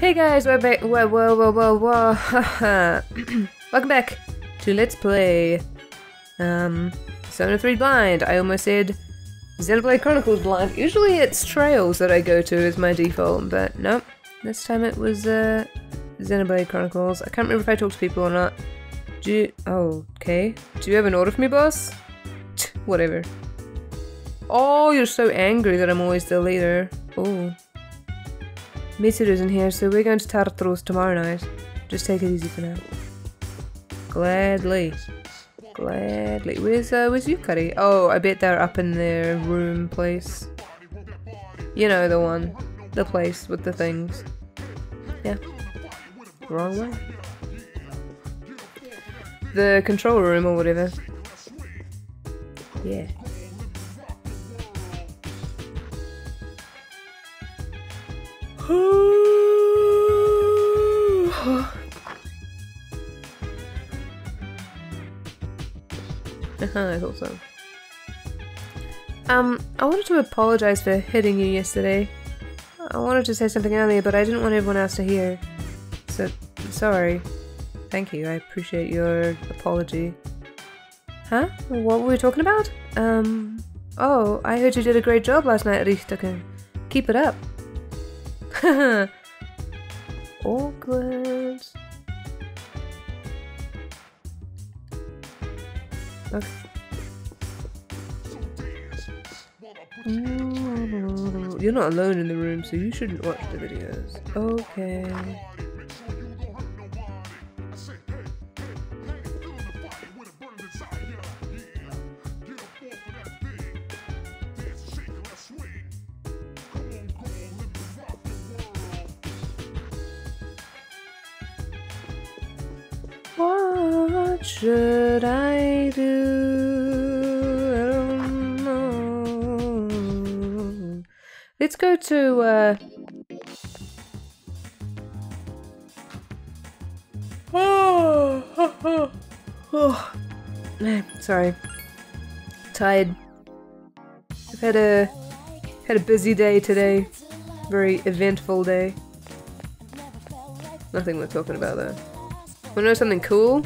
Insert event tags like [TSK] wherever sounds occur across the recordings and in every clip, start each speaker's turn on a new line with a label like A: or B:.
A: Hey guys, we're back. Whoa, whoa, whoa, whoa, whoa. [LAUGHS] Welcome back to Let's Play. Um, Persona 3 Blind. I almost said Xenoblade Chronicles Blind. Usually it's Trails that I go to as my default, but nope. This time it was uh, Xenoblade Chronicles. I can't remember if I talked to people or not. Do you- oh, okay. Do you have an order for me, boss? Tch, Whatever. Oh, you're so angry that I'm always the leader. Oh. Mitsuru's in here, so we're going to Tartarus tomorrow night. Just take it easy for now. Gladly. Gladly. Where's uh where's Yukari? Oh, I bet they're up in their room place. You know the one. The place with the things. Yeah. Wrong way. The control room or whatever. Yeah. [LAUGHS] I thought so. Um, I wanted to apologize for hitting you yesterday. I wanted to say something earlier, but I didn't want everyone else to hear. So, sorry. Thank you, I appreciate your apology. Huh? What were we talking about? Um, oh, I heard you did a great job last night, Richter. Keep it up. [LAUGHS] Awkward. Okay. You're not alone in the room, so you shouldn't watch the videos. Okay. Sorry. Tired. I've had a had a busy day today. Very eventful day. Nothing we're talking about though. Wanna know something cool? You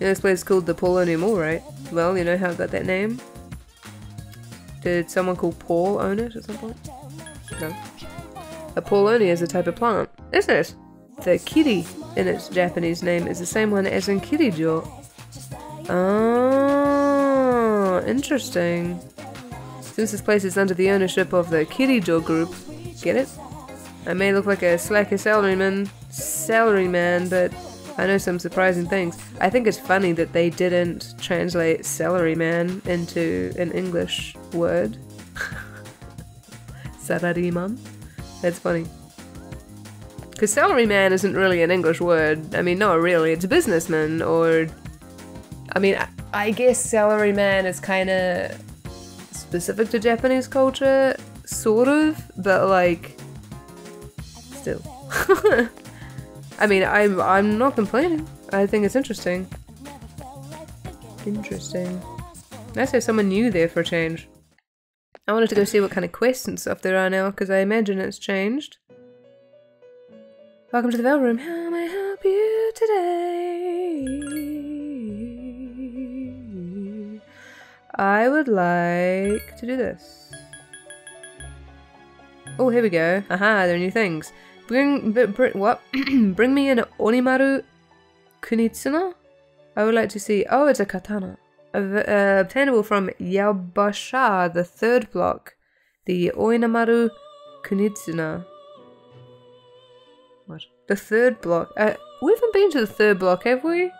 A: know this place is called the Paulownia Mall, right? Well, you know how it got that name? Did someone called Paul own it at some point? No. A Paulownia is a type of plant, isn't it? The kiri in its Japanese name is the same one as in Kirijo. Oh, ah. Interesting. Since this place is under the ownership of the Kirijo group, get it? I may look like a slacker salaryman, salaryman, but I know some surprising things. I think it's funny that they didn't translate salaryman into an English word. [LAUGHS] Salaryman. That's funny. Because salaryman isn't really an English word. I mean, not really. It's a businessman, or. I mean, I guess salaryman is kind of specific to Japanese culture, sort of, but like. Still. [LAUGHS] I mean, I'm I'm not complaining. I think it's interesting. Interesting. Nice to have someone new there for a change. I wanted to go see what kind of quests and stuff there are now, because I imagine it's changed. Welcome to the Velvet Room. How may I I would like to do this. Oh, here we go. Aha, there are new things. Bring, br what? [CLEARS THROAT] Bring me an Onimaru Kunitsuna? I would like to see. Oh, it's a katana. Uh, obtainable from Yabbashah, the third block. The Oinamaru Kunitsuna. What? The third block. Uh, we haven't been to the third block, have we?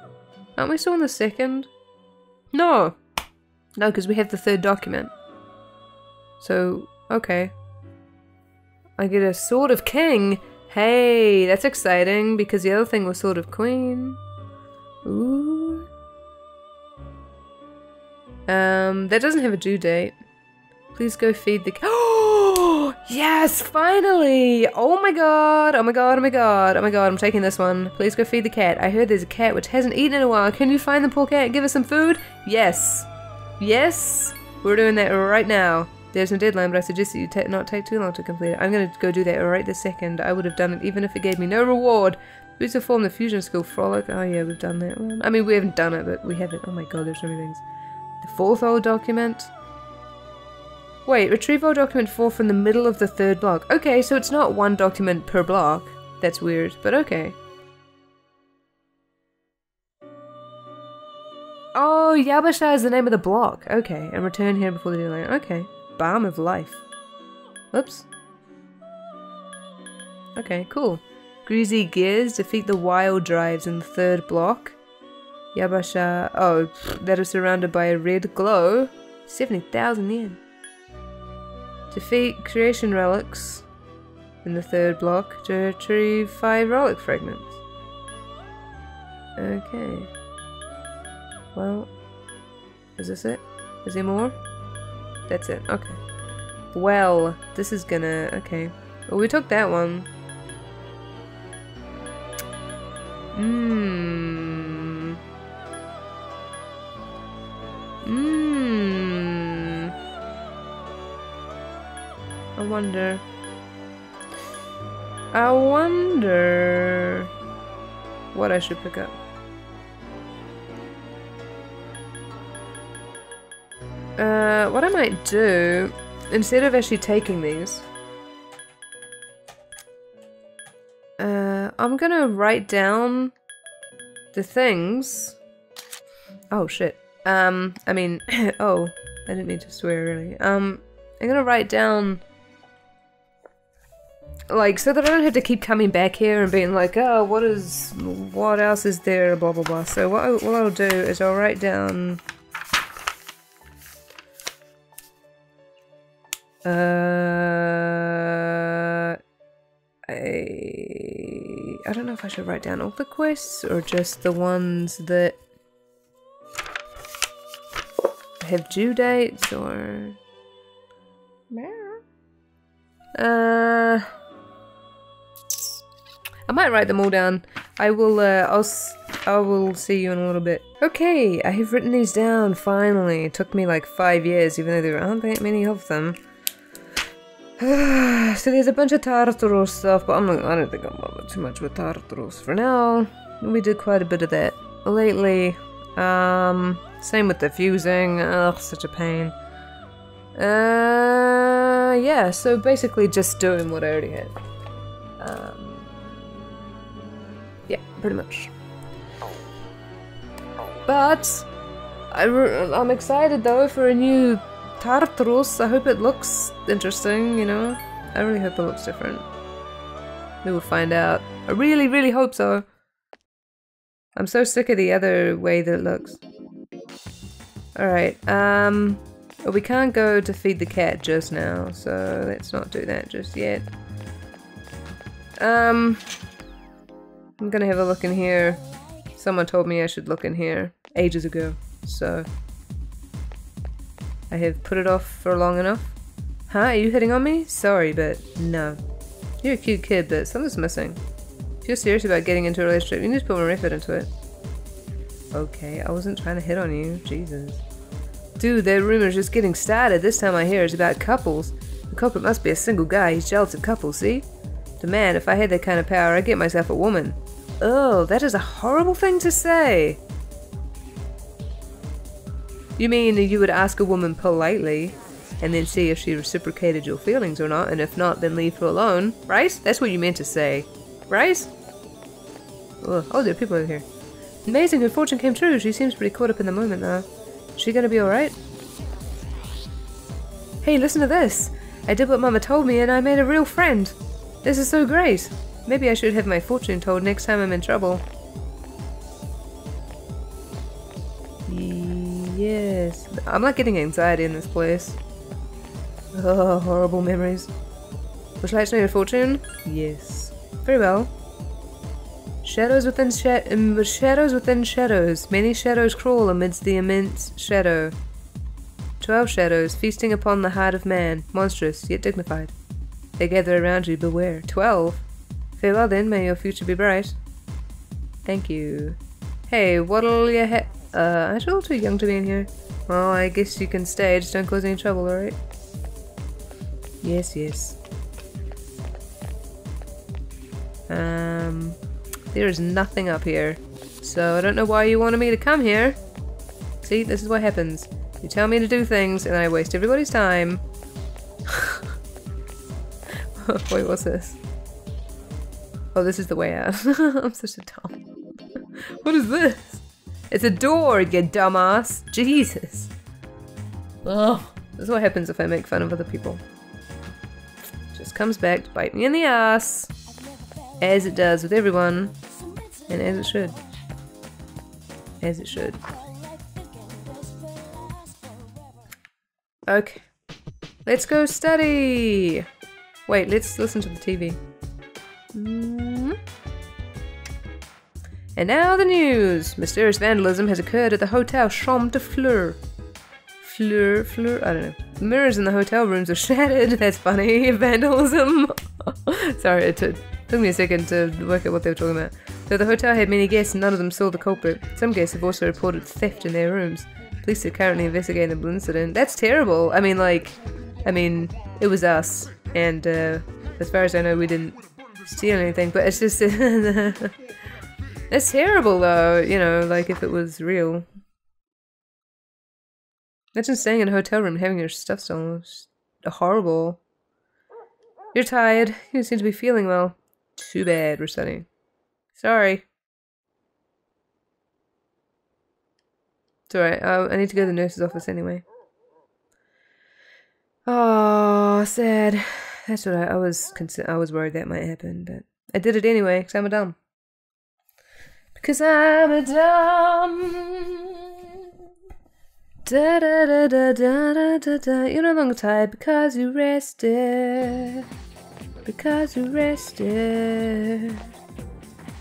A: Aren't we still in the second? No. No, because we have the third document. So, okay. I get a Sword of King. Hey, that's exciting because the other thing was Sword of Queen. Ooh. Um, that doesn't have a due date. Please go feed the cat. Oh, [GASPS] yes, finally! Oh my god, oh my god, oh my god, oh my god, I'm taking this one. Please go feed the cat. I heard there's a cat which hasn't eaten in a while. Can you find the poor cat? And give us some food? Yes. Yes, we're doing that right now. There's no deadline, but I suggest that you ta not take too long to complete it. I'm going to go do that right this second. I would have done it even if it gave me no reward. We used to form the Fusion School Frolic. Oh yeah, we've done that one. I mean, we haven't done it, but we have it. Oh my god, there's so many things. The fourth old document. Wait, retrieve old document 4 from the middle of the third block. Okay, so it's not one document per block. That's weird, but okay. Oh, Yabbashah is the name of the block. Okay, and return here before the deadline. Okay. Balm of life. Oops. Okay, cool. Greasy Gears defeat the wild drives in the third block. Yabbashah. Oh, that is surrounded by a red glow. 70,000 yen. Defeat creation relics in the third block to retrieve five relic fragments. Okay. Well, is this it? Is there more? That's it. Okay. Well, this is gonna... Okay. Well, we took that one. Mmm. Mmm. I wonder... I wonder... What I should pick up. Uh, what I might do, instead of actually taking these, uh, I'm gonna write down the things. Oh shit. Um, I mean, [COUGHS] oh, I didn't mean to swear really. Um, I'm gonna write down, like, so that I don't have to keep coming back here and being like, oh, what is, what else is there, blah blah blah. So what, I, what I'll do is I'll write down Uh, I I don't know if I should write down all the quests or just the ones that have due dates or uh I might write them all down. I will uh I'll I will see you in a little bit. Okay, I have written these down finally. It took me like five years even though there aren't that many of them. [SIGHS] so there's a bunch of Tartarus stuff, but I'm not, I don't think I'm bothered too much with Tartarus for now. We did quite a bit of that lately. Um, same with the fusing. Ugh, such a pain. Uh, yeah, so basically just doing what I already had. Um, yeah, pretty much. But, I, I'm excited though for a new Tartarus. I hope it looks interesting, you know? I really hope it looks different. We will find out. I really, really hope so. I'm so sick of the other way that it looks. Alright, um... We can't go to feed the cat just now, so let's not do that just yet. Um... I'm gonna have a look in here. Someone told me I should look in here ages ago, so... I have put it off for long enough. Huh? Are you hitting on me? Sorry, but no. You're a cute kid, but something's missing. If you're serious about getting into a relationship, you need to put more effort into it. Okay, I wasn't trying to hit on you. Jesus. Dude, that rumor's just getting started. This time I hear it's about couples. The culprit must be a single guy. He's jealous of couples, see? The man, if I had that kind of power, I'd get myself a woman. Oh, that is a horrible thing to say. You mean you would ask a woman politely and then see if she reciprocated your feelings or not, and if not, then leave her alone, right? That's what you meant to say, right? Ugh. Oh, there are people over here. Amazing, her fortune came true. She seems pretty caught up in the moment, though. Is she gonna be alright? Hey, listen to this. I did what Mama told me, and I made a real friend. This is so great. Maybe I should have my fortune told next time I'm in trouble. Yes. I'm not getting anxiety in this place. Oh, horrible memories. Would you like to know your fortune? Yes. Very well. Shadows within sha um, shadows within shadows. Many shadows crawl amidst the immense shadow. Twelve shadows feasting upon the heart of man, monstrous yet dignified. They gather around you, beware. Twelve? Farewell then, may your future be bright. Thank you. Hey, what'll you ha- uh, I'm a little too young to be in here. Well, I guess you can stay, just don't cause any trouble, alright? Yes, yes. Um, there is nothing up here. So I don't know why you wanted me to come here. See, this is what happens. You tell me to do things and I waste everybody's time. [LAUGHS] Wait, what's this? Oh, this is the way out. [LAUGHS] I'm such a dumb. [LAUGHS] what is this? It's a door, you dumbass. Jesus. Oh, this is what happens if I make fun of other people. Just comes back to bite me in the ass. As it does with everyone. And as it should. As it should. Okay. Let's go study! Wait, let's listen to the TV. Mm. And now the news! Mysterious vandalism has occurred at the Hotel Chambre de Fleur. Fleur, Fleur, I don't know. The mirrors in the hotel rooms are [LAUGHS] shattered. That's funny. [LAUGHS] Vandalism. [LAUGHS] Sorry, it took, me a second to work out what they were talking about. Though the hotel had many guests, none of them saw the culprit. Some guests have also reported theft in their rooms. Police are currently investigating the incident. That's terrible. I mean, like, I mean, it was us, and uh, as far as I know, we didn't steal anything. But it's just, it's terrible, though. You know, like if it was real. Imagine staying in a hotel room having your stuff stolen. It's horrible. You're tired. You seem to be feeling well. Too bad we're studying. Sorry. It's alright. I, I need to go to the nurse's office anyway. Oh, sad. That's what I, I was. I was worried that might happen, but I did it anyway because I'm a dumb. Because I'm a dumb. Da da da da da da da da. You're no longer tired because you rested. Because you rested.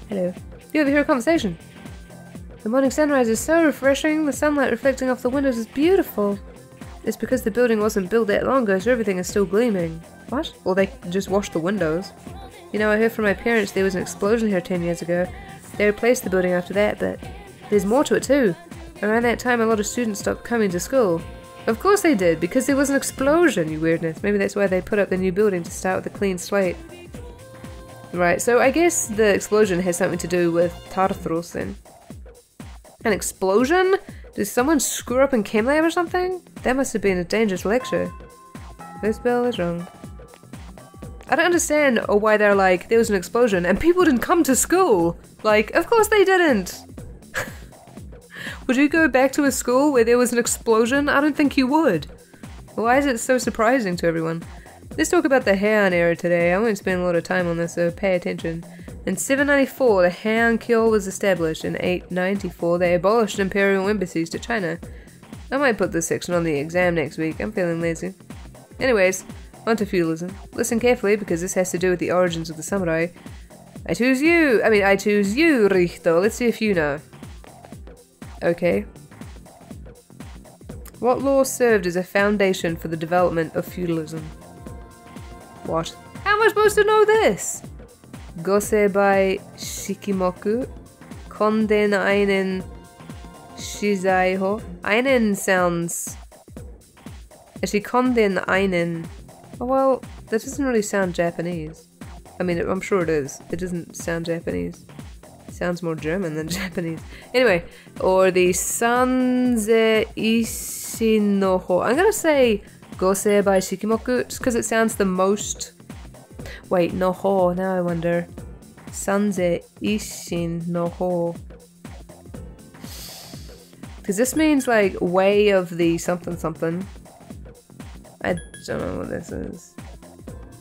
A: Hello. You overhear a conversation. The morning sunrise is so refreshing. The sunlight reflecting off the windows is beautiful. It's because the building wasn't built that long ago, so everything is still gleaming. What? Well, they just washed the windows. You know, I heard from my parents there was an explosion here 10 years ago. They replaced the building after that, but there's more to it too. Around that time, a lot of students stopped coming to school. Of course they did, because there was an explosion, you weirdness. Maybe that's why they put up the new building to start with a clean slate. Right, so I guess the explosion has something to do with Tartarus then. An explosion? Did someone screw up in chem lab or something? That must have been a dangerous lecture. This bell is wrong. I don't understand why they're like, there was an explosion and people didn't come to school. Like, of course they didn't. [LAUGHS] would you go back to a school where there was an explosion? I don't think you would. Why is it so surprising to everyone? Let's talk about the Heian era today. I won't spend a lot of time on this, so pay attention. In 794, the Heian Kyo was established. In 894, they abolished imperial embassies to China. I might put this section on the exam next week. I'm feeling lazy. Anyways, on to feudalism. Listen carefully because this has to do with the origins of the samurai. I choose you! I mean, I choose you, Richter. Let's see if you know. Okay. What law served as a foundation for the development of feudalism? What? How am I supposed to know this? Goseibai Shikimoku Konden einen Shizaiho. Einen sounds. Actually, Konden einen. Oh, well, that doesn't really sound Japanese. I mean, I'm sure it is. It doesn't sound Japanese. It sounds more German than [LAUGHS] Japanese. Anyway, or the Sanze Ishinoho. I'm gonna say Goseibai Shikimoku just because it sounds the most Wait, no ho. Now I wonder. Sanze ishin no ho. Because this means like way of the something something. I don't know what this is.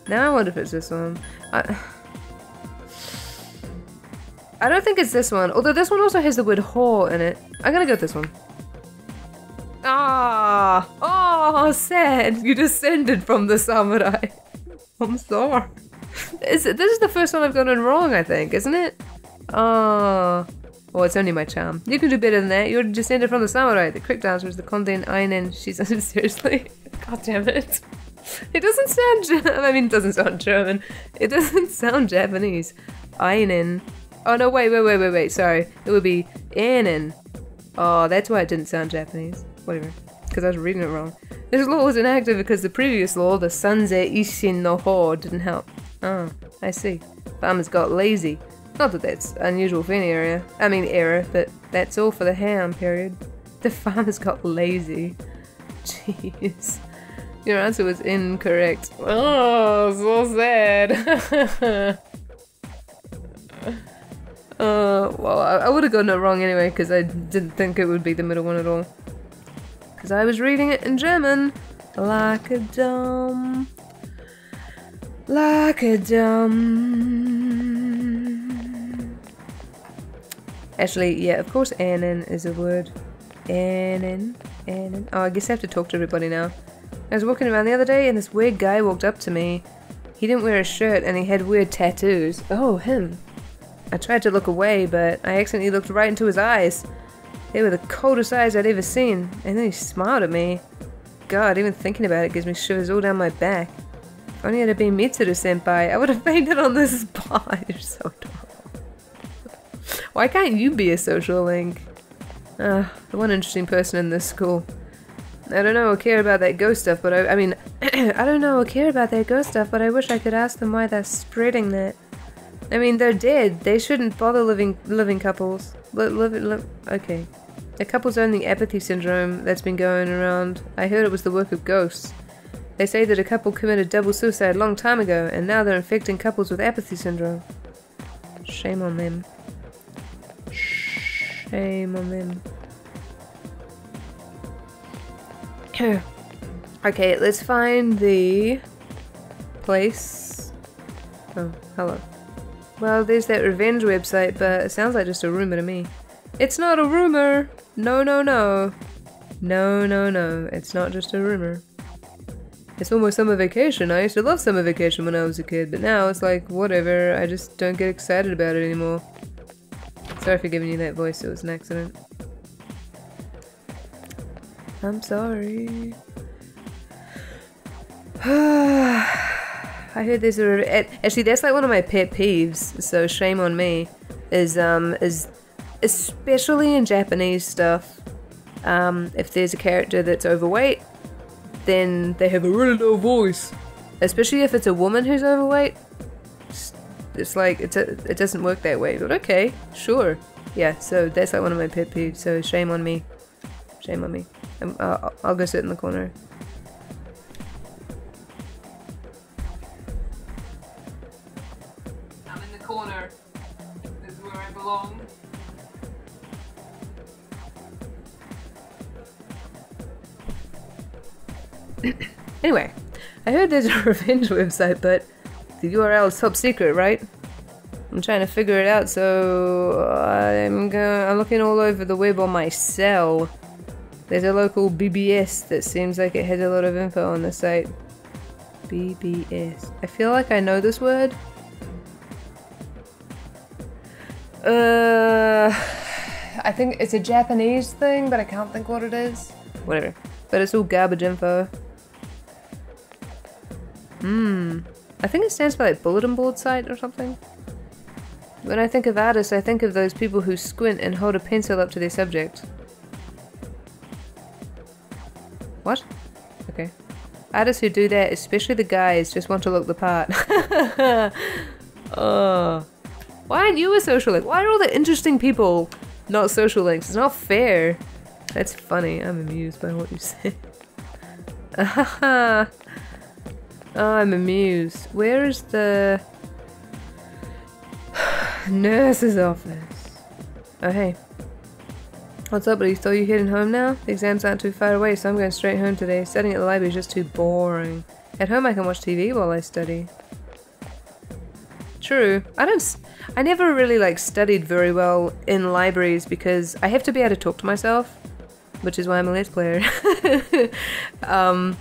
A: Now I wonder if it's this one. I, I don't think it's this one. Although this one also has the word ho in it. I'm gonna go with this one. Ah! Oh, sad! You descended from the samurai. [LAUGHS] I'm sorry. Is it, this is the first one I've gotten wrong, I think, isn't it? Oh. Well, it's only my charm. You can do better than that. You're descended from the samurai. The quick dancer is the Konden Einen. She's [LAUGHS] seriously. God damn it. It doesn't sound. German. [LAUGHS] I mean, it doesn't sound German. It doesn't [LAUGHS] sound Japanese. Einen. Oh no! Wait, wait, wait, wait, wait. Sorry. It would be Einen. Oh, that's why it didn't sound Japanese. Whatever. Because I was reading it wrong. This law was enacted because the previous law, the Sanze Ishin no Ho, didn't help. Oh, I see. Farmers got lazy. Not that that's unusual for any area. I mean era, but that's all for the Heian period. [LAUGHS] The farmers got lazy. Jeez. Your answer was incorrect. Oh, so sad. [LAUGHS] uh, well, I, I would have gotten it wrong anyway because I didn't think it would be the middle one at all. Because I was reading it in German. Like a dumb. Like a dumb. Actually, yeah, of course, Anon is a word. Anon. Anon. Oh, I guess I have to talk to everybody now. I was walking around the other day and this weird guy walked up to me. He didn't wear a shirt and he had weird tattoos. Oh, him. I tried to look away, but I accidentally looked right into his eyes. They were the coldest eyes I'd ever seen, and then he smiled at me. God, even thinking about it gives me shivers all down my back. If only it had been Mitsuru senpai, I would have [LAUGHS] fainted on the spot. [LAUGHS] You're so adorable. Why can't you be a social link? Ah, the one interesting person in this school. I don't know care about that ghost stuff, but I, I mean, [CLEARS THROAT] I don't know care about that ghost stuff, but I wish I could ask them why they're spreading that. I mean, they're dead. They shouldn't bother living living couples. Li live, live, okay. A couple's only apathy syndrome that's been going around. I heard it was the work of ghosts. They say that a couple committed double suicide a long time ago, and now they're infecting couples with apathy syndrome. Shame on them. Shame on them. Okay, let's find the place. Oh, hello. Well, there's that revenge website, but it sounds like just a rumor to me. It's not a rumor! No, no, no. No, no, no. It's not just a rumor. It's almost summer vacation. I used to love summer vacation when I was a kid, but now it's like, whatever. I just don't get excited about it anymore. Sorry for giving you that voice, it was an accident. I'm sorry. [SIGHS] I heard there's a actually that's like one of my pet peeves. So shame on me. Is um is especially in Japanese stuff. Um, if there's a character that's overweight, then they have a really low voice. Especially if it's a woman who's overweight. It's, like it's a, it doesn't work that way. But okay, sure. Yeah. So that's like one of my pet peeves. So shame on me. Shame on me. Uh, I'll go sit in the corner. I'm in the corner. This is where I belong. [COUGHS] anyway, I heard there's a [LAUGHS] revenge website, but the URL is top secret, right? I'm trying to figure it out, so I'm going. I'm looking all over the web on my cell. There's a local BBS that seems like it has a lot of info on the site. BBS. I feel like I know this word. Uh, I think it's a Japanese thing, but I can't think what it is. Whatever. But it's all garbage info. Hmm. I think it stands for like bulletin board site or something. When I think of artists, I think of those people who squint and hold a pencil up to their subject. What? Okay. Artists who do that, especially the guys, just want to look the part. [LAUGHS] oh. Why aren't you a social link? Why are all the interesting people not social links? It's not fair. That's funny. I'm amused by what you said. [LAUGHS] oh, I'm amused. Where is the [SIGHS] nurse's office? Oh, hey. What's up, buddy? So you heading home now? The exams aren't too far away, so I'm going straight home today. Studying at the library is just too boring. At home I can watch TV while I study. True. I don't... I never really, like, studied very well in libraries because I have to be able to talk to myself, which is why I'm a Let's Player. [LAUGHS] um,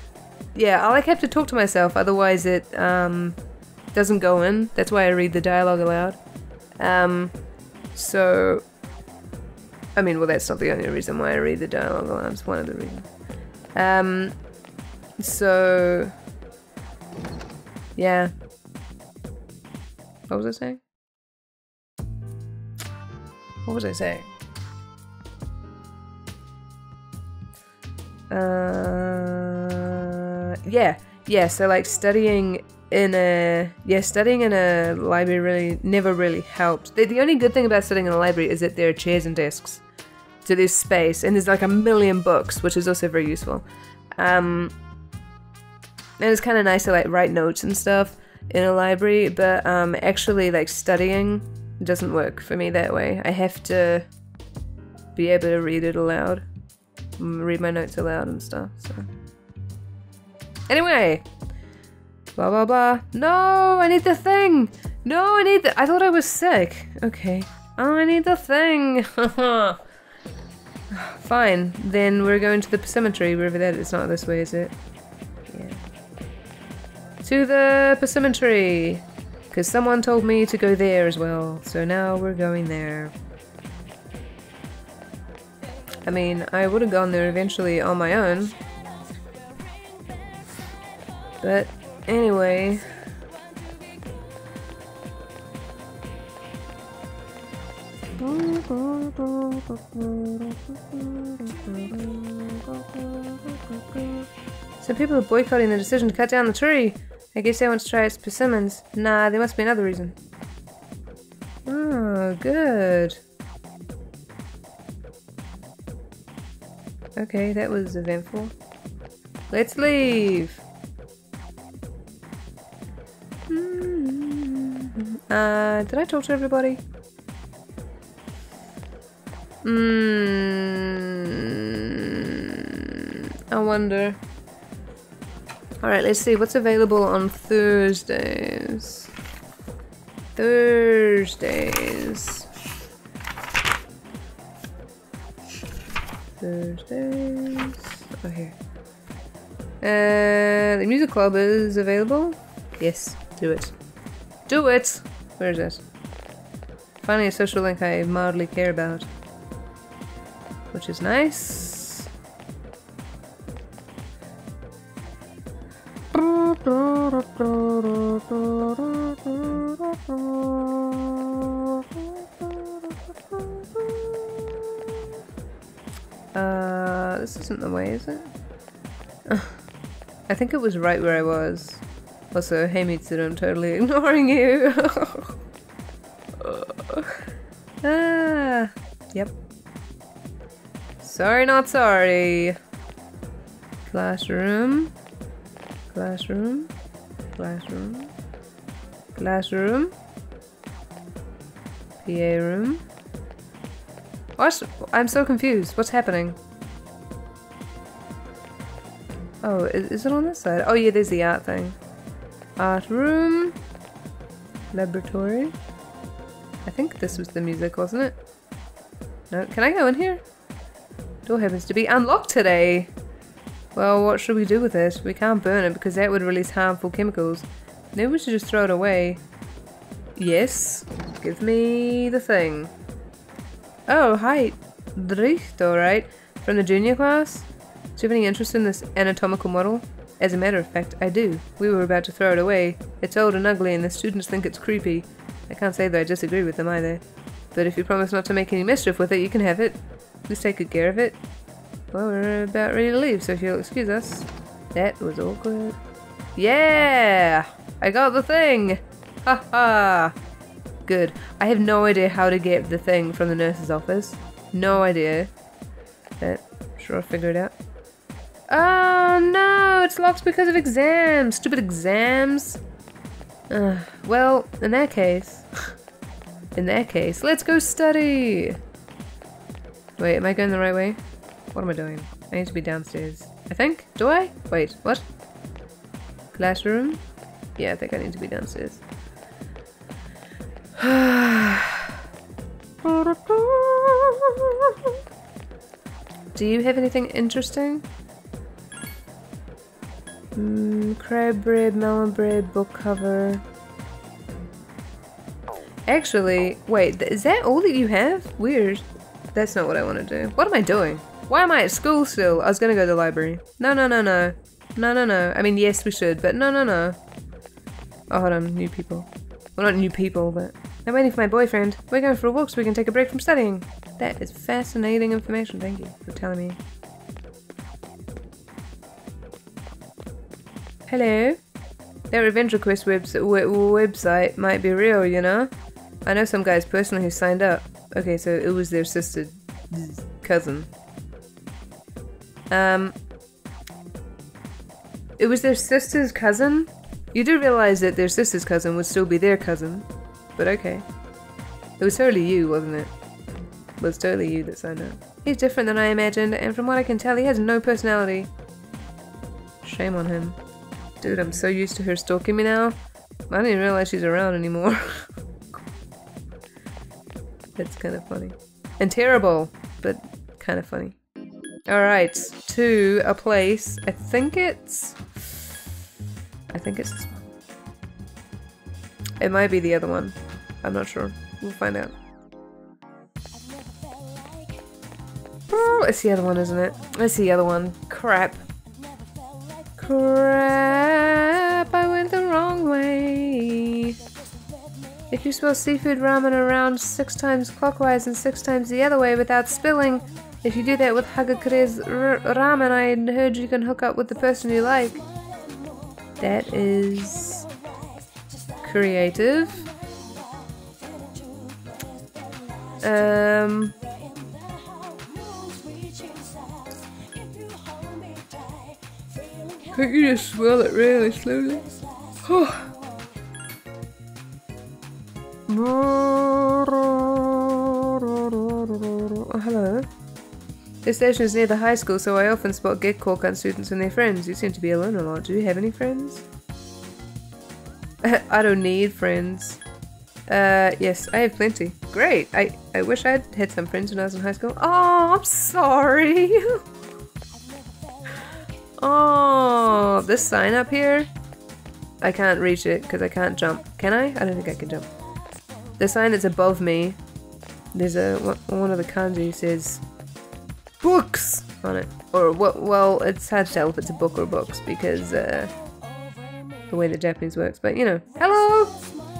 A: yeah, I, like, have to talk to myself, otherwise it, um, doesn't go in. That's why I read the dialogue aloud. Um, so I mean, well, that's not the only reason why I read the dialogue. It's one of the reasons. Um, so, yeah. What was I saying? What was I saying? Uh. yeah, yeah. So like studying in a yeah, studying in a library really never really helped. The, the only good thing about studying in a library is that there are chairs and desks, so there's space, and there's like a million books, which is also very useful. Um, and it's kind of nice to like write notes and stuff in a library, but um, actually like studying doesn't work for me that way. I have to be able to read it aloud, read my notes aloud and stuff. So anyway, blah blah blah. No, I need the thing. No, I need the. I thought I was sick. Okay. Oh, I need the thing. [LAUGHS] Fine. Then we're going to the cemetery, wherever that is. It's not this way, is it? Yeah. To the cemetery. Because someone told me to go there as well. So now we're going there. I mean, I would have gone there eventually on my own. But anyway. Some people are boycotting the decision to cut down the tree. I guess they want to try its persimmons. Nah, there must be another reason. Oh, good. Okay, that was eventful. Let's leave! Uh, did I talk to everybody? Hmm. I wonder. Alright, let's see what's available on Thursdays. Thursdays. Thursdays. Oh, here. Uh, the music club is available. Yes, do it. Do it! Where is it? Finally a social link I mildly care about. Which is nice. Uh, this isn't the way, is it? [SIGHS] I think it was right where I was. Also, hey Mitsuru, I'm totally ignoring you. [LAUGHS] ah, yep. Sorry, not sorry. Classroom. Classroom. Classroom. Classroom. PA room. What? I'm so confused. What's happening? Oh, is, is, it on this side? Oh yeah, there's the art thing. Art room. Laboratory. I think this was the music, wasn't it? No, can I go in here? Door happens to be unlocked today. Well, what should we do with it? We can't burn it because that would release harmful chemicals. Maybe we should just throw it away. Yes. Give me the thing. Oh, hi. Dricht, alright. From the junior class? Do you have any interest in this anatomical model? As a matter of fact, I do. We were about to throw it away. It's old and ugly and the students think it's creepy. I can't say that I disagree with them either. But if you promise not to make any mischief with it, you can have it. Please take good care of it. Well, we're about ready to leave, so if you'll excuse us. That was awkward. Yeah! I got the thing! Ha ha! Good. I have no idea how to get the thing from the nurse's office. No idea. But sure I'll figure it out. Oh no! It's locked because of exams! Stupid exams! Uh, well, in that case... [LAUGHS] in that case, let's go study! Wait, am I going the right way? What am I doing? I need to be downstairs. I think? Do I? Wait, what? Classroom? Yeah, I think I need to be downstairs. [SIGHS] Do you have anything interesting? Mm, crab bread, melon bread, book cover. Actually, wait, is that all that you have? Weird. That's not what I want to do. What am I doing? Why am I at school still? I was gonna go to the library. No, no, no, no. No, no, no. I mean, yes, we should, but no, no, no. Oh, hold on. New people. Well, not new people, but... I'm waiting for my boyfriend. We're going for a walk so we can take a break from studying. That is fascinating information. Thank you for telling me. Hello. That Revenge Request webs- website might be real, you know? I know some guys personally who signed up. Okay, so it was their sister cousin. Um, it was their sister's cousin? You do realize that their sister's cousin would still be their cousin, but okay. It was totally you, wasn't it? It was totally you that signed up. He's different than I imagined, and from what I can tell, he has no personality. Shame on him. Dude, I'm so used to her stalking me now. I didn't realize she's around anymore. [LAUGHS] That's kind of funny. And terrible, but kind of funny. Alright, to a place. I think it's... I think it's this one. It might be the other one. I'm not sure. We'll find out. Oh, it's the other one, isn't it? It's the other one. Crap. Crap, I went the wrong way. If you spill seafood ramen around six times clockwise and six times the other way without spilling, if you do that with Hagakure's ramen, I heard you can hook up with the person you like. That is creative. Um, Can't you just swirl it really slowly? oh, hello. This station is near the high school, so I often spot Gekkoukan students and their friends. You seem to be alone a lot. Do you have any friends? [LAUGHS] I don't need friends. Uh, yes, I have plenty. Great. I, I wish I'd had some friends when I was in high school. Oh, I'm sorry. [LAUGHS] oh, this sign up here? I can't reach it because I can't jump. Can I? I don't think I can jump. The sign that's above me, there's a one of the kanji says books on it. Or well, it's hard to tell if it's a book or books because uh, the way the Japanese works. But you know, hello,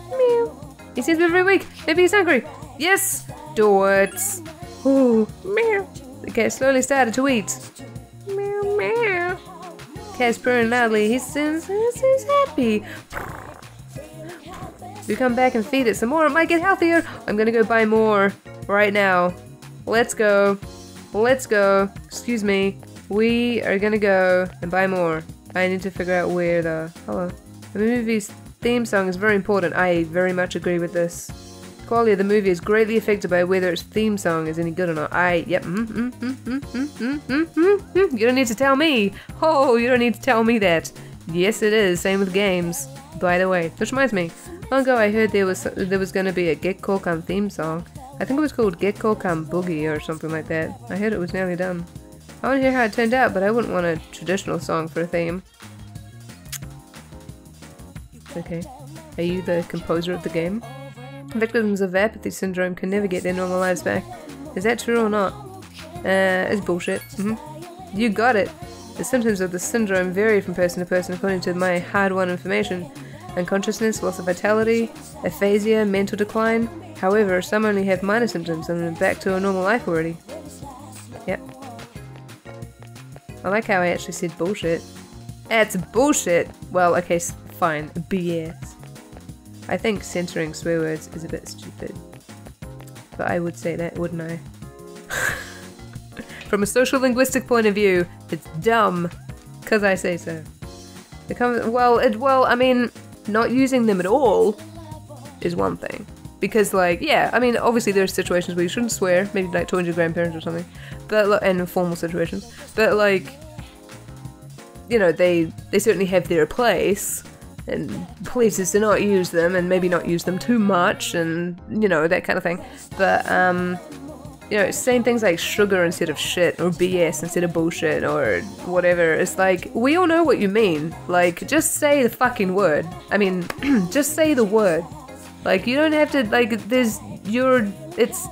A: meow. He seems every week. Maybe he's hungry. Yes, do it. Ooh, meow. The cat slowly started to eat. Cat's purring loudly. He seems, he seems happy. We come back and feed it some more, it might get healthier. I'm gonna go buy more right now. Let's go. Let's go. Excuse me. We are gonna go and buy more. I need to figure out where the... Hello. The movie's theme song is very important. I very much agree with this quality of the movie is greatly affected by whether its theme song is any good or not. I, yep. Mm, mm, mm, you don't need to tell me. Oh, you don't need to tell me that. Yes, it is. Same with games. By the way, which reminds me, long ago I heard there was there was going to be a Gekkoukan theme song. I think it was called Gekkoukan Boogie or something like that. I heard it was nearly done. I want to hear how it turned out, but I wouldn't want a traditional song for a theme. Okay. Are you the composer of the game? Victims of apathy syndrome can never get their normal lives back. Is that true or not? Uh, it's bullshit. Mm -hmm. You got it. The symptoms of the syndrome vary from person to person according to my hard-won information. Unconsciousness, loss of vitality, aphasia, mental decline. However, some only have minor symptoms and are back to a normal life already. Yep. I like how I actually said bullshit. It's bullshit! Well, okay, fine. BS. I think censoring swear words is a bit stupid. But I would say that, wouldn't I? [LAUGHS] From a social linguistic point of view, it's dumb. Because I say so. Well, it, well, I mean, not using them at all is one thing. Because, like, yeah, I mean, obviously there's situations where you shouldn't swear, maybe like towards your grandparents or something, but and formal situations. But like, you know, they they certainly have their place, and places to not use them, and maybe not use them too much, and you know that kind of thing. But um, you know, saying things like sugar instead of shit, or BS instead of bullshit, or whatever. It's like we all know what you mean. Like, just say the fucking word. I mean, [CLEARS THROAT] just say the word. Like you don't have to like there's your it's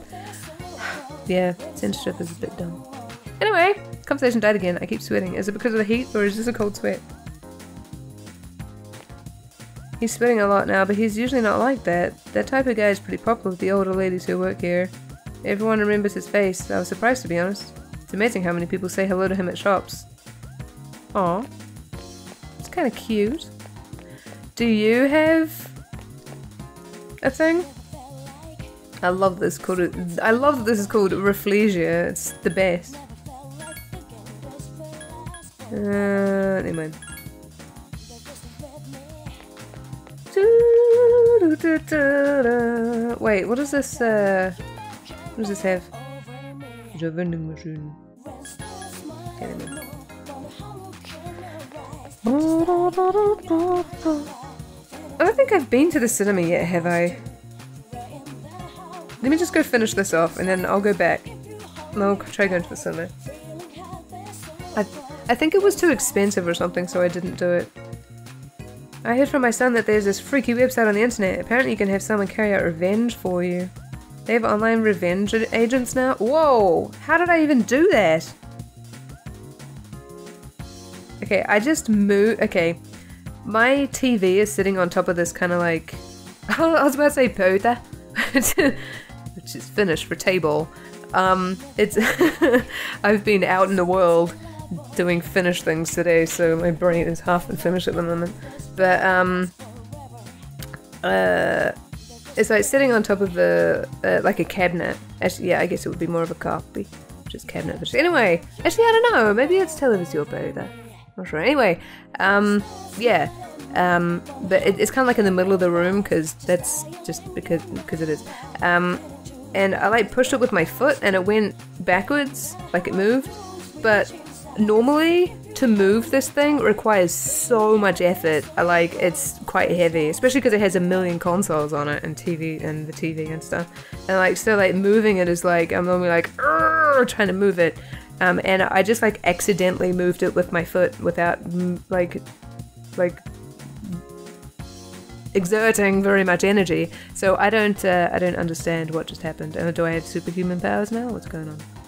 A: [SIGHS] yeah, censorship is a bit dumb. Anyway, conversation died again. I keep sweating. Is it because of the heat or is this a cold sweat? He's sweating a lot now, but he's usually not like that. That type of guy is pretty popular with the older ladies who work here. Everyone remembers his face. I was surprised to be honest. It's amazing how many people say hello to him at shops. Aw. It's kind of cute. Do you have a thing? I love this called. I love that this is called Rafflesia. It's the best. Uh, never mind. Wait, what does this? Uh, what does this have? The vending machine. I don't think I've been to the cinema yet, have I? Let me just go finish this off and then I'll go back. And I'll try going to the cinema. I, I think it was too expensive or something, so I didn't do it. I heard from my son that there's this freaky website on the internet. Apparently you can have someone carry out revenge for you. They have online revenge agents now? Whoa! How did I even do that? Okay, I just moved. Okay, my TV is sitting on top of this kind of like. [LAUGHS] I was about to say powder, [LAUGHS] which is Finnish for table. Um, it's. [LAUGHS] I've been out in the world doing Finnish things today, so my brain is half in Finnish at the moment. But um, uh, it's like sitting on top of a uh, like a cabinet. Actually, yeah, I guess it would be more of a copy, just cabinet. But anyway, actually, I don't know. Maybe it's television powder. Not sure. Anyway, um, yeah. Um, but it, it's kind of like in the middle of the room because that's just because because it is. Um, and I like pushed it with my foot and it went backwards, like it moved. But normally to move this thing requires so much effort. Like it's quite heavy, especially because it has a million consoles on it and TV and the TV and stuff. And like so, like moving it is like I'm normally like trying to move it, um, and I just like accidentally moved it with my foot without like like exerting very much energy. So I don't uh, I don't understand what just happened. Do I have superhuman powers now? What's going on?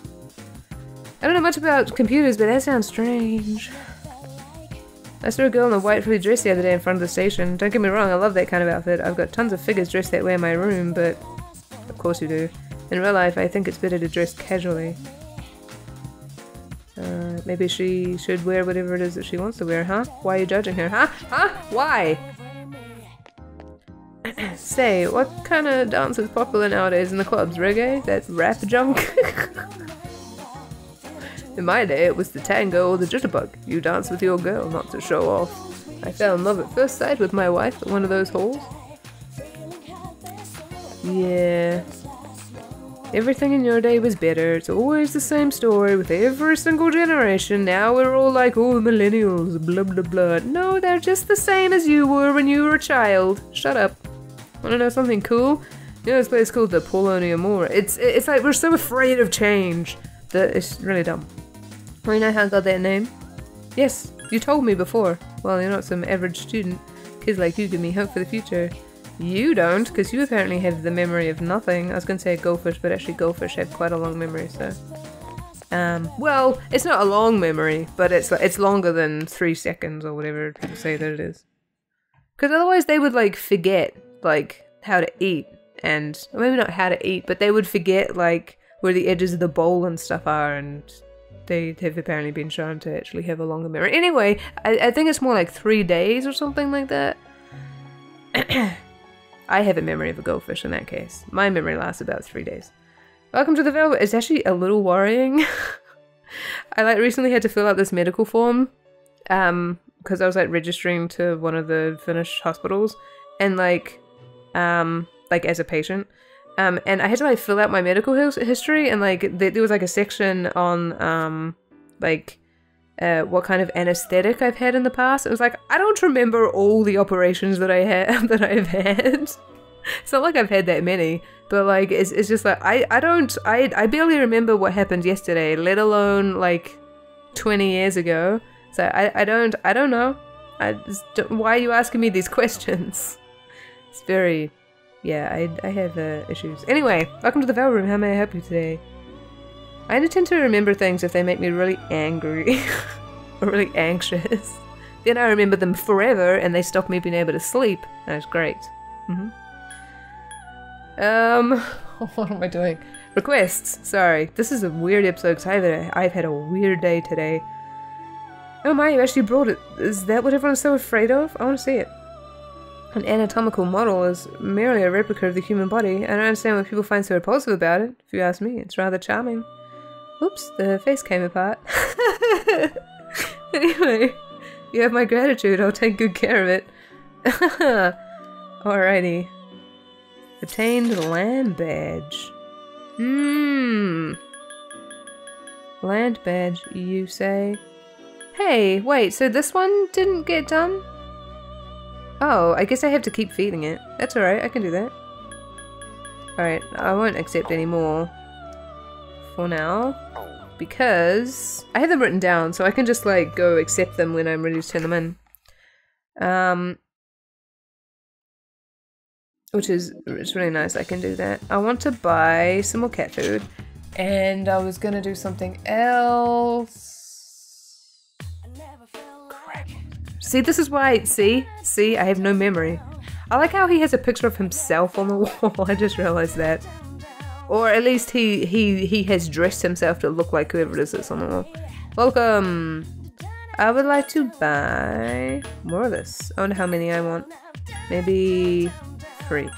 A: I don't know much about computers, but that sounds strange. I saw a girl in a white frilly dress the other day in front of the station. Don't get me wrong, I love that kind of outfit. I've got tons of figures dressed that way in my room, but of course you do. In real life, I think it's better to dress casually. Uh, maybe she should wear whatever it is that she wants to wear, huh? Why are you judging her, huh? Huh? Why? [CLEARS THROAT] Say, what kind of dance is popular nowadays in the clubs? Reggae? That rap junk? [LAUGHS] In my day, it was the tango or the jitterbug. You dance with your girl, not to show off. I fell in love at first sight with my wife at one of those halls. Yeah. Everything in your day was better. It's always the same story with every single generation. Now we're all like, oh, millennials, blah blah blah. No, they're just the same as you were when you were a child. Shut up. Wanna know something cool? You know this place called the Paulownia Mall. It's it's like we're so afraid of change that it's really dumb. Know how I got that name? Yes, you told me before. Well, you're not some average student. Kids like you give me hope for the future. You don't, because you apparently have the memory of nothing. I was going to say goldfish, but actually goldfish have quite a long memory, so... Um, well, it's not a long memory, but it's it's longer than three seconds or whatever people say that it is. Because otherwise they would, like, forget, like, how to eat. And, maybe not how to eat, but they would forget, like, where the edges of the bowl and stuff are and they have apparently been shown to actually have a longer memory. Anyway, I, I think it's more like three days or something like that. [COUGHS] I have a memory of a goldfish in that case. My memory lasts about three days. Welcome to the Velvet. It's actually a little worrying. [LAUGHS] I like recently had to fill out this medical form um because I was like registering to one of the Finnish hospitals and like um like as a patient um, and I had to like fill out my medical history, and like th there was like a section on um, like uh, what kind of anesthetic I've had in the past. It was like I don't remember all the operations that I had [LAUGHS] that I've had. it's not like I've had that many, but like it's it's just like I I don't I I barely remember what happened yesterday, let alone like twenty years ago. So I I don't I don't know. I don't, why are you asking me these [LAUGHS] questions? It's very yeah, I, I have uh, issues. Anyway, welcome to the Velvet Room. How may I help you today? I tend to remember things if they make me really angry [LAUGHS] or really anxious. Then I remember them forever and they stop me being able to sleep. That's great. Mm-hmm. Um, [LAUGHS] what am I doing? Requests. Sorry, this is a weird episode because I've, I've had a weird day today. Oh my, you actually brought it. Is that what everyone's so afraid of? I want to see it. An anatomical model is merely a replica of the human body. I don't understand what people find so repulsive about it. If you ask me, it's rather charming. Oops, the face came apart. [LAUGHS] anyway, you have my gratitude. I'll take good care of it. [LAUGHS] Alrighty. Obtained land badge. Mmm. Land badge, you say? Hey, wait, so this one didn't get done? Oh, I guess I have to keep feeding it. That's alright, I can do that. Alright, I won't accept any more for now. Because I have them written down, so I can just like go accept them when I'm ready to turn them in. Um, which is it's really nice. I can do that. I want to buy some more cat food, and I was gonna do something else. See, this is why. See, see, I have no memory. I like how he has a picture of himself on the [LAUGHS] wall. I just realized that, or at least he he he has dressed himself to look like whoever it is that's on the wall. Welcome. I would like to buy more of this. I wonder how many I want. Maybe three.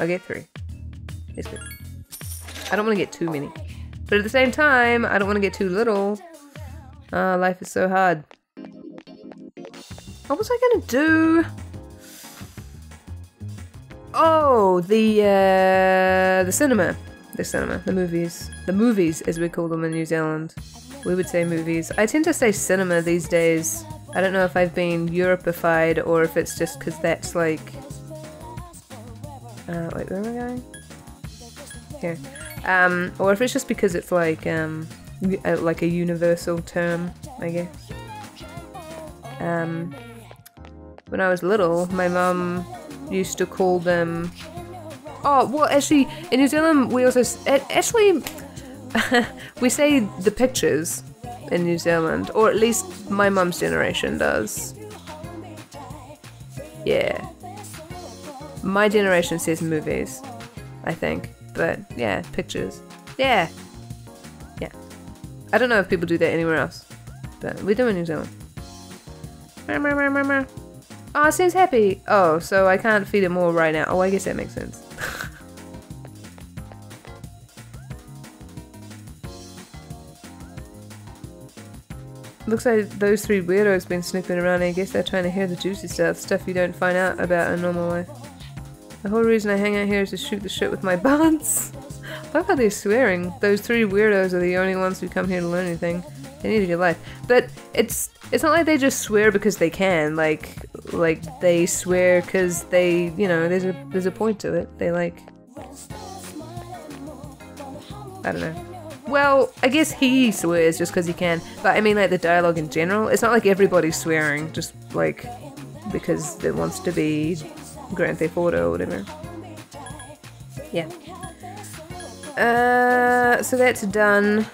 A: I'll get three. It's good. I don't want to get too many. But at the same time, I don't want to get too little. Uh, life is so hard. What was I gonna do? Oh, the uh, the cinema, the cinema, the movies, the movies as we call them in New Zealand. We would say movies. I tend to say cinema these days. I don't know if I've been Europeified or if it's just because that's like uh, wait, where am I going? Here. Um, or if it's just because it's like, um, like a universal term, I guess. Um, when I was little, my mum used to call them. Oh, well, actually, in New Zealand, we also actually [LAUGHS] we say the pictures in New Zealand, or at least my mum's generation does. Yeah, my generation says movies, I think. But yeah, pictures. Yeah. Yeah. I don't know if people do that anywhere else. But we do in New Zealand. Oh, it seems happy. Oh, so I can't feed it more right now. Oh, I guess that makes sense. [LAUGHS] Looks like those three weirdos been snooping around. I guess they're trying to hear the juicy stuff, stuff you don't find out about in normal life. The whole reason I hang out here is to shoot the shit with my buds. Look how they're swearing. Those three weirdos are the only ones who come here to learn anything. They need a good life. But it's it's not like they just swear because they can. Like like they swear because they you know there's a there's a point to it. They like I don't know. Well, I guess he swears just because he can. But I mean like the dialogue in general. It's not like everybody's swearing just like because it wants to be Grand Theft Auto or whatever. Yeah. Uh, so that's done.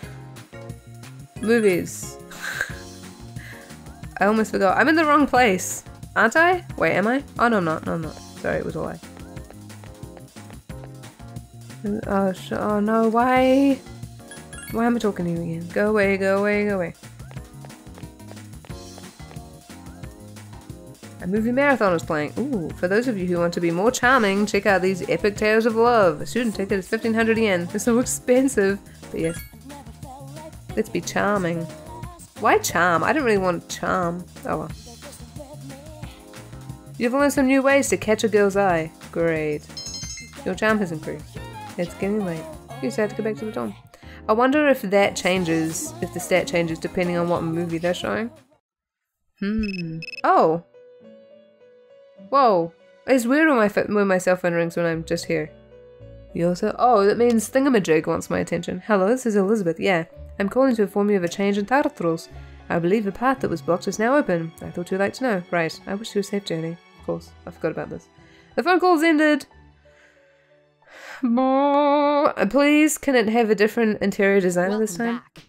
A: Movies. I almost forgot. I'm in the wrong place, aren't I? Wait, am I? Oh, no, I'm not. No, I'm not. Sorry, it was a lie. Oh, oh no, why? Why am I talking to you again? Go away, go away, go away. A movie marathon is playing. Ooh, for those of you who want to be more charming, check out these epic tales of love. A student ticket is 1500 yen. It's so expensive. But yes. Let's be charming. Why charm? I don't really want charm. Oh well. You've learned some new ways to catch a girl's eye. Great. Your charm has increased. It's getting late. You just have to go back to the dorm. I wonder if that changes, if the stat changes depending on what movie they're showing. Hmm. Oh, Whoa. It's weird when my, when my cell phone rings when I'm just here. You also- oh, that means Thingamajig wants my attention. Hello, this is Elizabeth, yeah. I'm calling to inform you of a change in Tartarus. I believe the path that was blocked is now open. I thought you'd like to know. Right, I wish you a safe journey. Of course, I forgot about this. The phone call's ended! Please, can it have a different interior design this time? Back.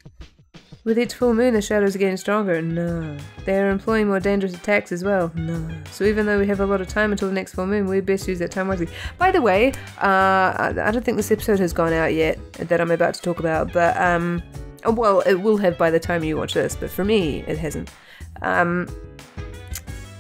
A: With each full moon, the shadows are getting stronger. No. They are employing more dangerous attacks as well. No. So even though we have a lot of time until the next full moon, we best use that time wisely. By the way, uh, I don't think this episode has gone out yet that I'm about to talk about, but, um, well, it will have by the time you watch this, but for me, it hasn't. Um,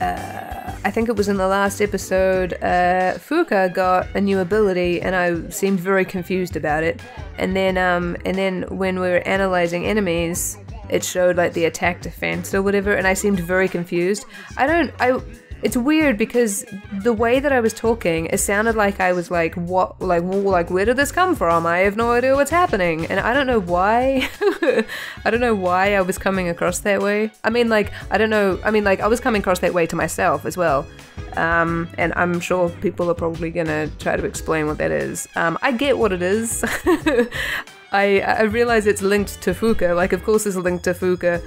A: uh, I think it was in the last episode, uh, Fuuka got a new ability, and I seemed very confused about it. And then, um, and then when we were analyzing enemies, it showed like the attack defense or whatever, and I seemed very confused. I don't, I it's weird because the way that I was talking, it sounded like I was like, what, like, like, where did this come from? I have no idea what's happening, and I don't know why. [LAUGHS] I don't know why I was coming across that way. I mean, like, I don't know. I mean, like, I was coming across that way to myself as well. Um, and I'm sure people are probably gonna try to explain what that is. Um, I get what it is. [LAUGHS] I, I realize it's linked to Fuuka. Like, of course, it's linked to Fuuka.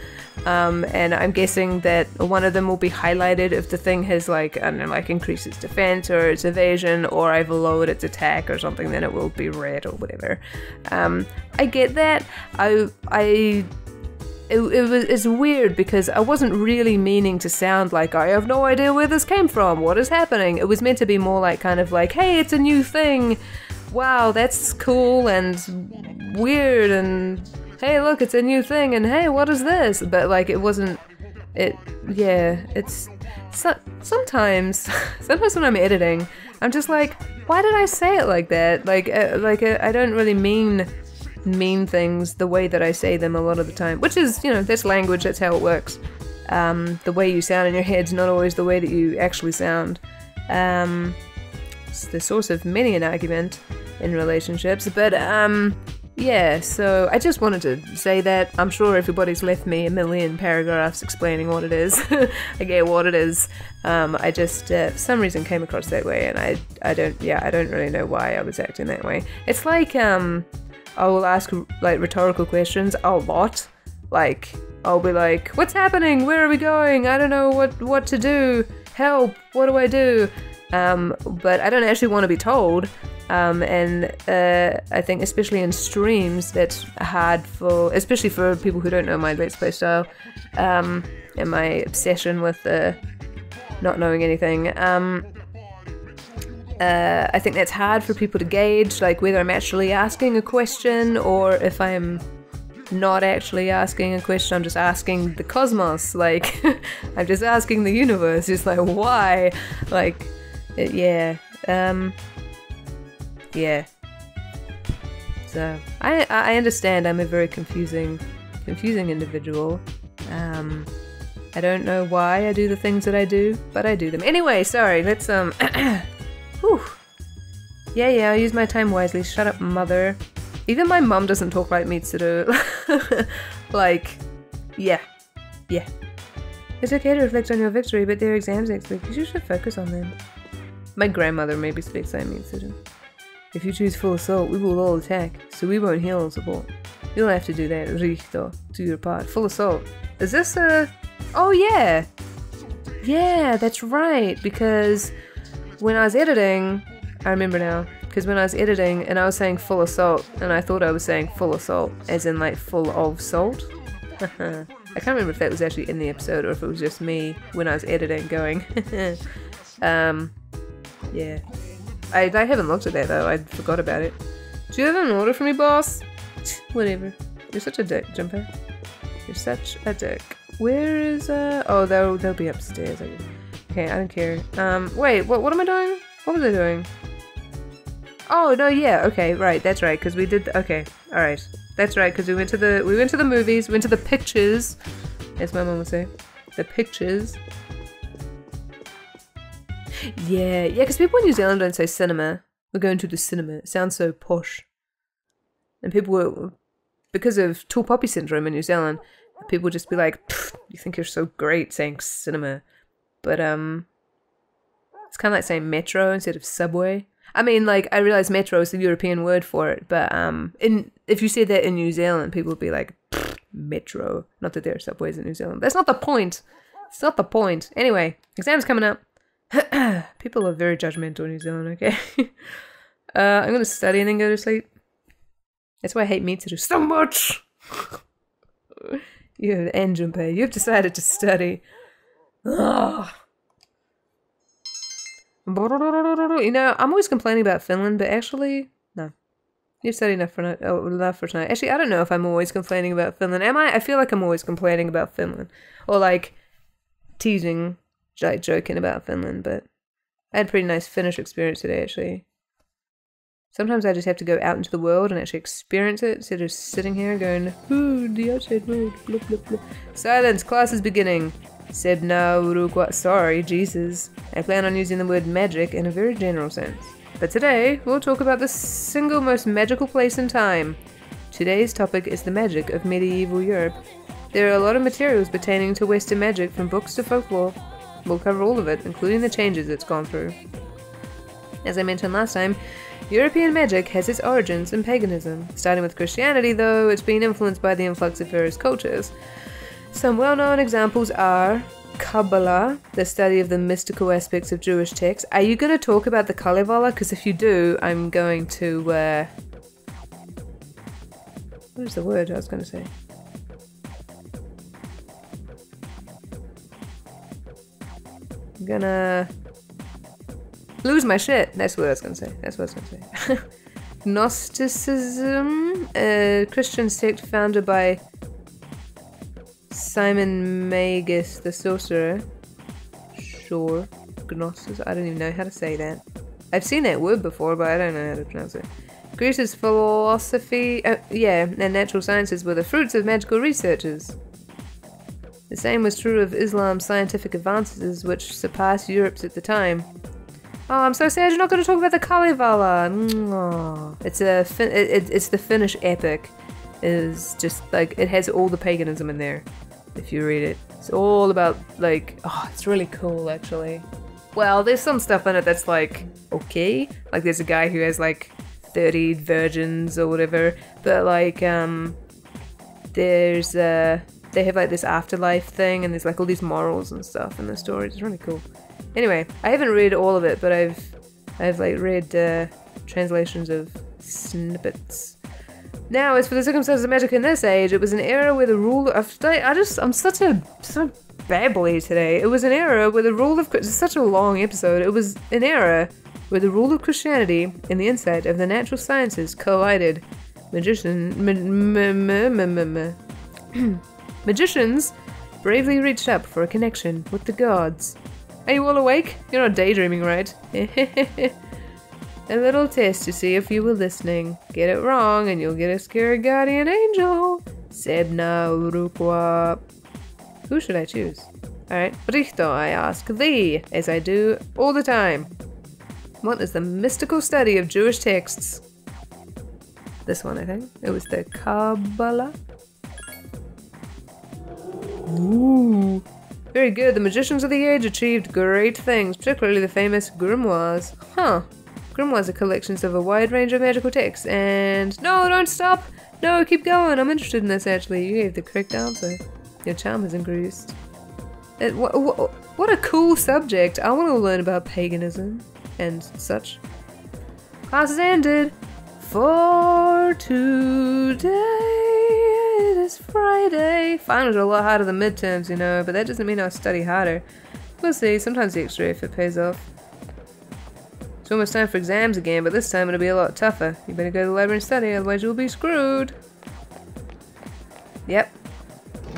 A: Um, and I'm guessing that one of them will be highlighted if the thing has, like, I don't know, like increased its defense or its evasion, or I've lowered its attack or something, then it will be red or whatever. Um, I get that. I, I it, it, was it's weird because I wasn't really meaning to sound like I have no idea where this came from. What is happening? It was meant to be more like kind of like, hey, it's a new thing wow, that's cool and weird and hey, look, it's a new thing and hey, what is this? But like, it wasn't. It yeah, it's so, sometimes [LAUGHS] sometimes when I'm editing, I'm just like, why did I say it like that? Like uh, like uh, I don't really mean mean things the way that I say them a lot of the time, which is you know that's language, that's how it works. Um, the way you sound in your head's not always the way that you actually sound. Um, it's the source of many an argument in relationships. But um, yeah, so I just wanted to say that I'm sure everybody's left me a million paragraphs explaining what it is. [LAUGHS] I get what it is. Um, I just uh, for some reason came across that way, and I I don't yeah I don't really know why I was acting that way. It's like um, I will ask like rhetorical questions a lot. Like I'll be like, "What's happening? Where are we going? I don't know what what to do. Help! What do I do?" Um, but I don't actually want to be told. Um, and uh, I think, especially in streams, that's hard for, especially for people who don't know my Let's Play style um, and my obsession with uh, not knowing anything. Um, uh, I think that's hard for people to gauge, like whether I'm actually asking a question or if I'm not actually asking a question, I'm just asking the cosmos. Like, [LAUGHS] I'm just asking the universe, just like, why? Like, it, yeah. Um, yeah. So I I understand I'm a very confusing confusing individual. Um, I don't know why I do the things that I do, but I do them. Anyway, sorry, let's um [CLEARS THROAT] Whew. Yeah, yeah, I'll use my time wisely. Shut up, mother. Even my mum doesn't talk like Mitsuru. [LAUGHS] like, yeah. Yeah. It's okay to reflect on your victory, but there are exams next week. You should focus on them. My grandmother maybe speaks like Mitsuru. If you choose full assault, we will all attack, so we won't heal or support. You don't have to do that, Richter. Do your part. Full assault. Is this a... Oh, yeah! Yeah, that's right, because when I was editing... I remember now. Because when I was editing and I was saying full assault, and I thought I was saying full assault, as in like full of salt. [LAUGHS] I can't remember if that was actually in the episode or if it was just me when I was editing going. [LAUGHS] um, yeah. I, I haven't looked at that though. I forgot about it. Do you have an order for me, boss? [TSK] Whatever. You're such a dick, Junpei. You're such a dick. Where is uh? Oh, they'll they'll be upstairs. I guess. Okay, I don't care. Um, wait. What what am I doing? What was I doing? Oh no, yeah. Okay, right. That's right. Because we did. Okay, all right. That's right. Because we went to the we went to the movies. Went to the pictures, as my mom would say. The pictures. Yeah, yeah, because people in New Zealand don't say cinema. We're going to the cinema. It sounds so posh. And people will, because of tall poppy syndrome in New Zealand, people just be like, you think you're so great saying cinema. But, um, it's kind of like saying metro instead of subway. I mean, like, I realize metro is the European word for it, but, um, in, if you say that in New Zealand, people would be like, metro. Not that there are subways in New Zealand. That's not the point. It's not the point. Anyway, exam's coming up. [CLEARS THROAT] People are very judgmental in New Zealand, okay? [LAUGHS] uh, I'm gonna study and then go to sleep. That's why I hate me to do so much! [LAUGHS] you have and Junpei. You've decided to study. Ugh. You know, I'm always complaining about Finland, but actually, no. You've studied enough for, oh, enough for tonight. Actually, I don't know if I'm always complaining about Finland. Am I? I feel like I'm always complaining about Finland. Or like, teasing, like joking about Finland, but I had a pretty nice Finnish experience today, actually. Sometimes I just have to go out into the world and actually experience it instead of sitting here going, ooh, the outside world, blah, blah, blah. Silence, class is beginning. Said no, sorry, Jesus. I plan on using the word magic in a very general sense. But today, we'll talk about the single most magical place in time. Today's topic is the magic of medieval Europe. There are a lot of materials pertaining to Western magic from books to folklore. We'll cover all of it, including the changes it's gone through. As I mentioned last time, European magic has its origins in paganism. Starting with Christianity, though, it's been influenced by the influx of various cultures. Some well known examples are Kabbalah, the study of the mystical aspects of Jewish texts. Are you going to talk about the Kalevala? Because if you do, I'm going to. Uh... was the word I was going to say? Gonna lose my shit. That's what I was gonna say. That's what I was gonna say. [LAUGHS] Gnosticism, a Christian sect founded by Simon Magus the sorcerer. Sure. Gnosticism. I don't even know how to say that. I've seen that word before, but I don't know how to pronounce it. Greece's philosophy, uh, yeah, and natural sciences were the fruits of magical researchers. The same was true of Islam's scientific advances, which surpassed Europe's at the time. Oh, I'm so sad you're not going to talk about the Kalevala. It's a it, it, it's the Finnish epic. Is just like it has all the paganism in there. If you read it, it's all about like oh, it's really cool actually. Well, there's some stuff in it that's like okay, like there's a guy who has like 30 virgins or whatever, but like um, there's uh they have like this afterlife thing and there's like all these morals and stuff in the story. It's really cool. Anyway, I haven't read all of it, but I've I've like read uh, translations of snippets. Now, as for the circumstances of magic in this age, it was an era where the rule of I just I'm such a so babbly today. It was an era where the rule of such a long episode. It was an era where the rule of Christianity and the insight of the natural sciences collided. Magician, [CLEARS THROAT] Magicians bravely reached up for a connection with the gods. Are you all awake? You're not daydreaming, right? [LAUGHS] a little test to see if you were listening. Get it wrong and you'll get a scary guardian angel. Sebna Urukwa. Who should I choose? Alright, Brichto, I ask thee, as I do all the time. What is the mystical study of Jewish texts? This one, I think. It was the Kabbalah. Ooh. Very good. The magicians of the age achieved great things, particularly the famous grimoires. Huh. Grimoires are collections of a wide range of magical texts, and... No, don't stop! No, keep going. I'm interested in this, actually. You gave the correct answer. Your charm has increased. It, wh wh what a cool subject. I want to learn about paganism and such. Class is ended for today. It is Friday. Finals are a lot harder than midterms, you know, but that doesn't mean I'll study harder. We'll see. Sometimes the extra effort pays off. It's almost time for exams again, but this time it'll be a lot tougher. You better go to the library and study, otherwise you'll be screwed. Yep.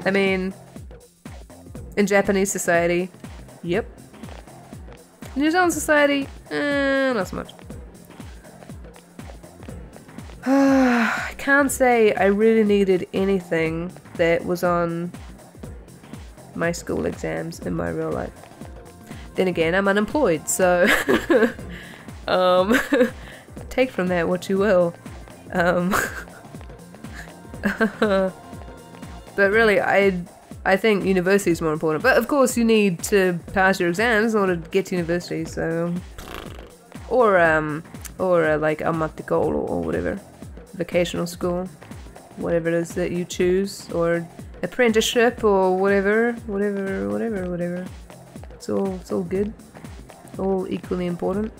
A: I mean, in Japanese society, yep. New Zealand society, eh, not so much. [SIGHS] I can't say I really needed anything that was on my school exams in my real life. Then again, I'm unemployed, so [LAUGHS] um, [LAUGHS] take from that what you will. Um, [LAUGHS] but really, I I think university is more important. But of course, you need to pass your exams in order to get to university. So, or um, or uh, like a goal or whatever vocational school, whatever it is that you choose, or apprenticeship, or whatever, whatever, whatever, whatever. It's all, it's all good. All equally important.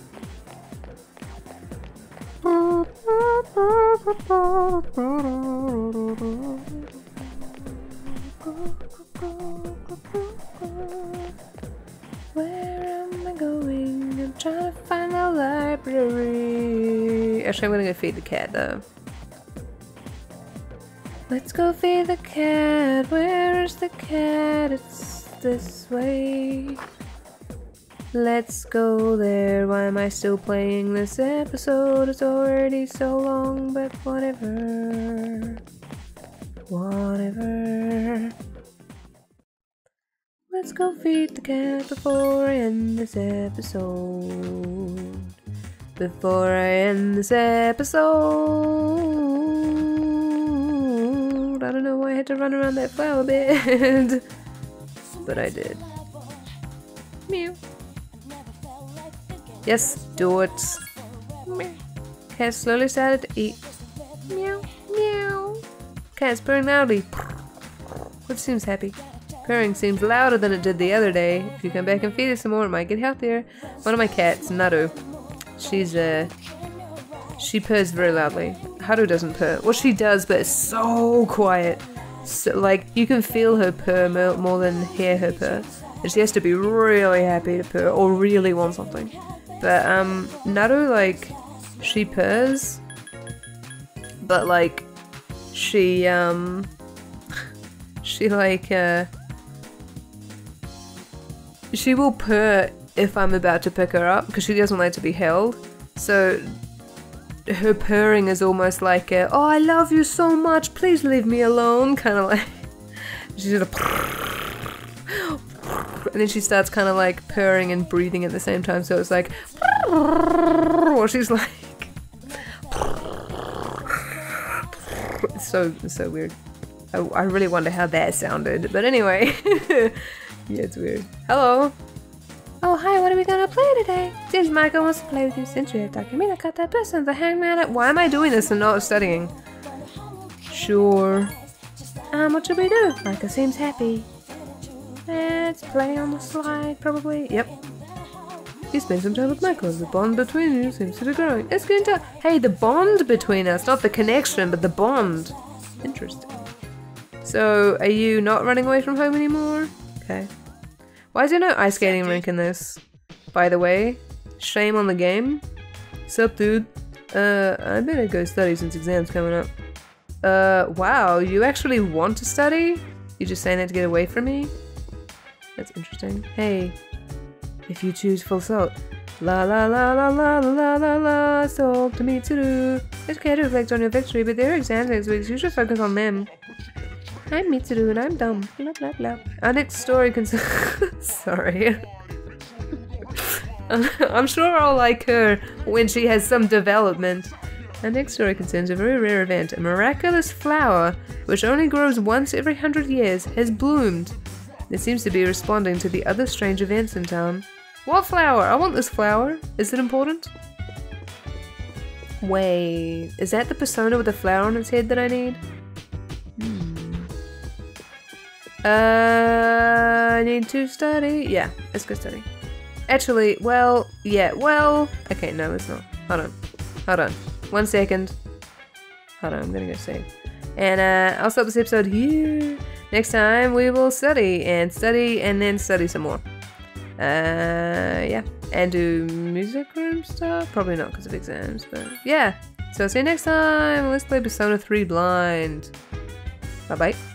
A: Where am I going? I'm trying to find the library. Actually, I'm gonna go feed the cat though. Let's go feed the cat. Where is the cat? It's this way. Let's go there. Why am I still playing this episode? It's already so long, but whatever. Whatever. Let's go feed the cat before I end this episode. Before I end this episode. I don't know why I had to run around that flower bed. [LAUGHS] but I did. Meow. Yes, do it. Meow. Cat slowly started to eat. Meow, meow. Cat's purring loudly. Which seems happy. Purring seems louder than it did the other day. If you come back and feed it some more, it might get healthier. One of my cats, Naru, she's uh, she purrs very loudly. Haru doesn't purr. Well, she does, but it's so quiet. So, like, you can feel her purr more, more than hear her purr. And she has to be really happy to purr or really want something. But um, Naru like she purrs, but like she um [LAUGHS] she like uh she will purr if I'm about to pick her up because she doesn't like to be held. So her purring is almost like a, oh I love you so much, please leave me alone [LAUGHS] kind of like she's a and then she starts kind of like purring and breathing at the same time. So it's like, or she's like, it's so it's so weird. I, I really wonder how that sounded. But anyway, yeah, it's weird. Hello. Oh, hi, what are we gonna play today? Seems Maiko wants to play with you since talking me. I got that person, the hangman. Why am I doing this and not studying? Sure. Um, what should we do? Maiko seems happy. Let's play on the slide, probably. Yep. You spend some time with Maiko. The bond between you seems to be growing. It's going to. Hey, the bond between us, not the connection, but the bond. Interesting. So, are you not running away from home anymore? Okay. Why is there no ice skating rink in this? By the way, shame on the game. Sup, dude? Uh, I better go study since exams coming up. Uh, wow, you actually want to study? You just saying that to get away from me? That's interesting. Hey, if you choose full salt. La la la la la la la la salt to me to do. It's okay to reflect on your victory, but there are exams next week, so you should focus on them. I'm Mitsuru and I'm dumb. Blah blah blah. Our next story concerns. [LAUGHS] Sorry. [LAUGHS] I'm sure I'll like her when she has some development. Our next story concerns a very rare event. A miraculous flower, which only grows once every hundred years, has bloomed it seems to be responding to the other strange events in town. What flower? I want this flower. Is it important? Wait, is that the persona with the flower on its head that I need? Uh, I need to study. Yeah, let's go study. Actually, well, yeah, well, okay, no, it's not. Hold on, hold on, one second. Hold on, I'm gonna go save. And uh, I'll stop this episode here. Next time we will study and study and then study some more. Uh, yeah. And do music room stuff? Probably not because of exams, but yeah. So see you next time. Let's play Persona 3 Blind. Bye bye.